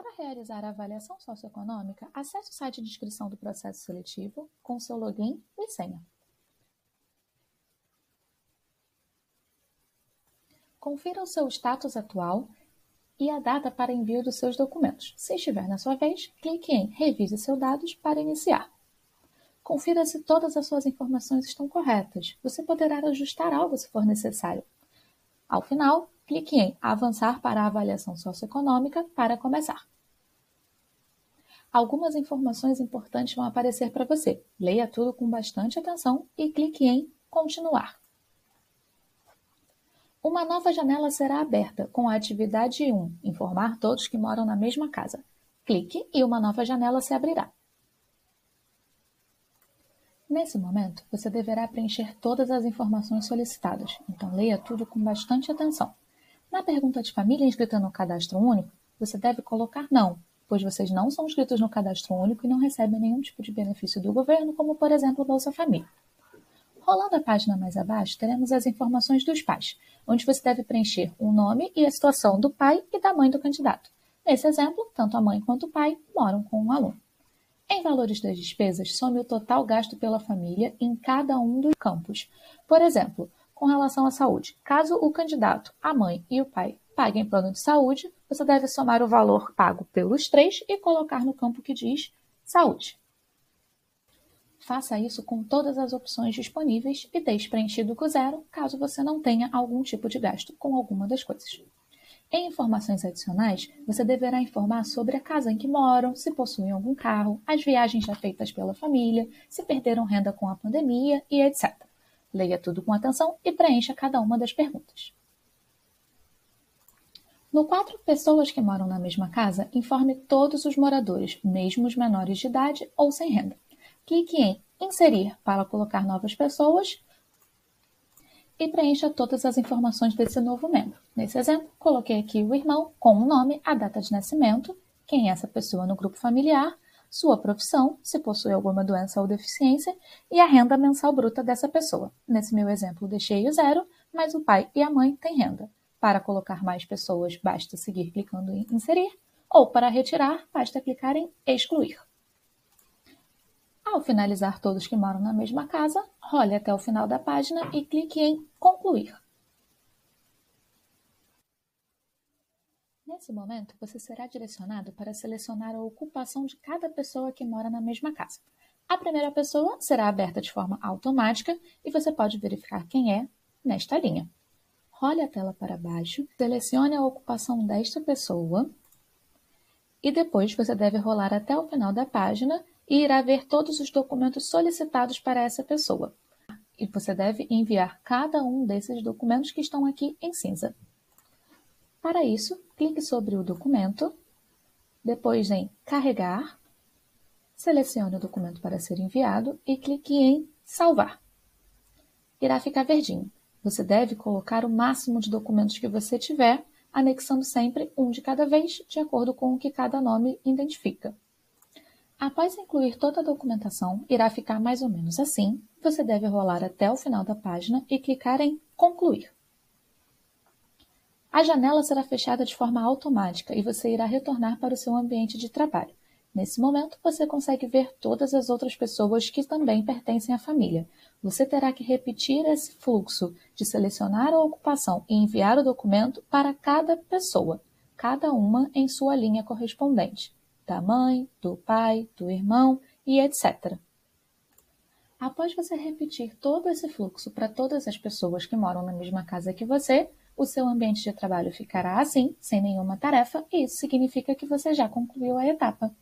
Para realizar a avaliação socioeconômica, acesse o site de inscrição do processo seletivo com seu login e senha. Confira o seu status atual e a data para envio dos seus documentos. Se estiver na sua vez, clique em Revise seus dados para iniciar. Confira se todas as suas informações estão corretas. Você poderá ajustar algo se for necessário. Ao final, clique em Avançar para a avaliação socioeconômica para começar. Algumas informações importantes vão aparecer para você. Leia tudo com bastante atenção e clique em Continuar. Uma nova janela será aberta com a atividade 1, informar todos que moram na mesma casa. Clique e uma nova janela se abrirá. Nesse momento, você deverá preencher todas as informações solicitadas, então leia tudo com bastante atenção. Na pergunta de família inscrita no cadastro único, você deve colocar não, pois vocês não são inscritos no cadastro único e não recebem nenhum tipo de benefício do governo, como por exemplo Bolsa Família. Rolando a página mais abaixo, teremos as informações dos pais, onde você deve preencher o nome e a situação do pai e da mãe do candidato. Nesse exemplo, tanto a mãe quanto o pai moram com um aluno. Em valores das despesas, some o total gasto pela família em cada um dos campos. Por exemplo, com relação à saúde, caso o candidato, a mãe e o pai paguem plano de saúde, você deve somar o valor pago pelos três e colocar no campo que diz saúde. Faça isso com todas as opções disponíveis e deixe preenchido com zero, caso você não tenha algum tipo de gasto com alguma das coisas. Em informações adicionais, você deverá informar sobre a casa em que moram, se possuem algum carro, as viagens já feitas pela família, se perderam renda com a pandemia e etc. Leia tudo com atenção e preencha cada uma das perguntas. No quatro pessoas que moram na mesma casa, informe todos os moradores, mesmo os menores de idade ou sem renda. Clique em Inserir para colocar novas pessoas e preencha todas as informações desse novo membro. Nesse exemplo, coloquei aqui o irmão com o nome, a data de nascimento, quem é essa pessoa no grupo familiar, sua profissão, se possui alguma doença ou deficiência, e a renda mensal bruta dessa pessoa. Nesse meu exemplo, deixei o zero, mas o pai e a mãe têm renda. Para colocar mais pessoas, basta seguir clicando em inserir, ou para retirar, basta clicar em excluir. Ao finalizar todos que moram na mesma casa, role até o final da página e clique em Concluir. Nesse momento, você será direcionado para selecionar a ocupação de cada pessoa que mora na mesma casa. A primeira pessoa será aberta de forma automática e você pode verificar quem é nesta linha. Role a tela para baixo, selecione a ocupação desta pessoa e depois você deve rolar até o final da página e irá ver todos os documentos solicitados para essa pessoa. E você deve enviar cada um desses documentos que estão aqui em cinza. Para isso, clique sobre o documento, depois em Carregar, selecione o documento para ser enviado e clique em Salvar. Irá ficar verdinho. Você deve colocar o máximo de documentos que você tiver, anexando sempre um de cada vez, de acordo com o que cada nome identifica. Após incluir toda a documentação, irá ficar mais ou menos assim. Você deve rolar até o final da página e clicar em Concluir. A janela será fechada de forma automática e você irá retornar para o seu ambiente de trabalho. Nesse momento, você consegue ver todas as outras pessoas que também pertencem à família. Você terá que repetir esse fluxo de selecionar a ocupação e enviar o documento para cada pessoa, cada uma em sua linha correspondente da mãe, do pai, do irmão e etc. Após você repetir todo esse fluxo para todas as pessoas que moram na mesma casa que você, o seu ambiente de trabalho ficará assim, sem nenhuma tarefa, e isso significa que você já concluiu a etapa.